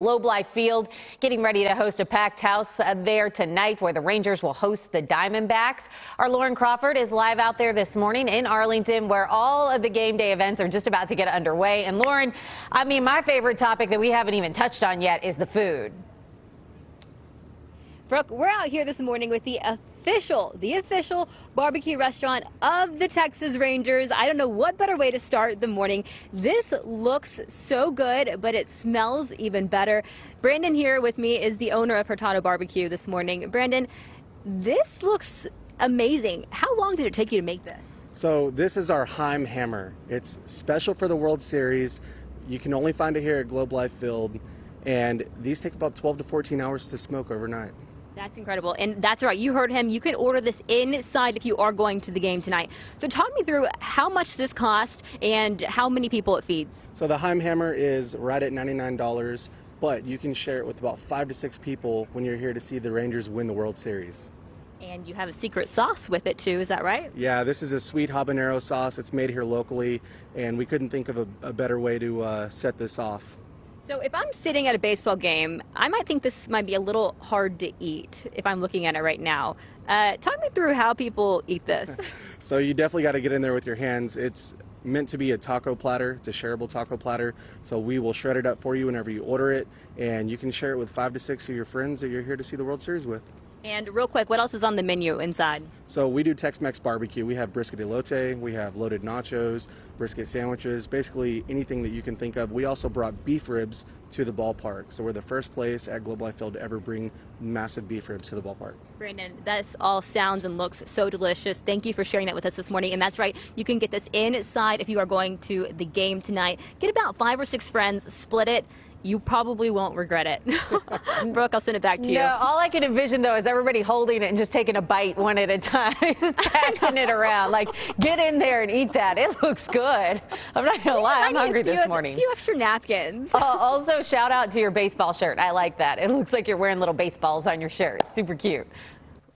Life Field getting ready to host a packed house uh, there tonight where the Rangers will host the Diamondbacks. Our Lauren Crawford is live out there this morning in Arlington where all of the game day events are just about to get underway. And Lauren, I mean, my favorite topic that we haven't even touched on yet is the food. Brooke, we're out here this morning with the official, the official barbecue restaurant of the Texas Rangers. I don't know what better way to start the morning. This looks so good, but it smells even better. Brandon here with me is the owner of Hurtado Barbecue this morning. Brandon, this looks amazing. How long did it take you to make this? So this is our Heim Hammer. It's special for the World Series. You can only find it here at Globe Life Field, and these take about 12 to 14 hours to smoke overnight. That's incredible. And that's right. You heard him. You can order this inside if you are going to the game tonight. So talk me through how much this costs and how many people it feeds. So the Heim Hammer is right at $99, but you can share it with about five to six people when you're here to see the Rangers win the World Series. And you have a secret sauce with it too, is that right? Yeah, this is a sweet habanero sauce. It's made here locally, and we couldn't think of a, a better way to uh, set this off. So if I'm sitting at a baseball game, I might think this might be a little hard to eat if I'm looking at it right now. Uh, talk me through how people eat this. so you definitely got to get in there with your hands. It's meant to be a taco platter. It's a shareable taco platter. So we will shred it up for you whenever you order it, and you can share it with five to six of your friends that you're here to see the World Series with. And real quick, what else is on the menu inside? So we do Tex-Mex barbecue. We have brisket elote, we have loaded nachos, brisket sandwiches, basically anything that you can think of. We also brought beef ribs to the ballpark. So we're the first place at Globe Life Field to ever bring massive beef ribs to the ballpark. Brandon, that all sounds and looks so delicious. Thank you for sharing that with us this morning. And that's right, you can get this inside if you are going to the game tonight. Get about five or six friends, split it you probably won't regret it. Brooke, I'll send it back to you. No, all I can envision though is everybody holding it and just taking a bite one at a time, just passing it around. Like, get in there and eat that. It looks good. I'm not gonna lie, I'm hungry this morning. A few extra napkins. Uh, also, shout out to your baseball shirt. I like that. It looks like you're wearing little baseballs on your shirt. Super cute.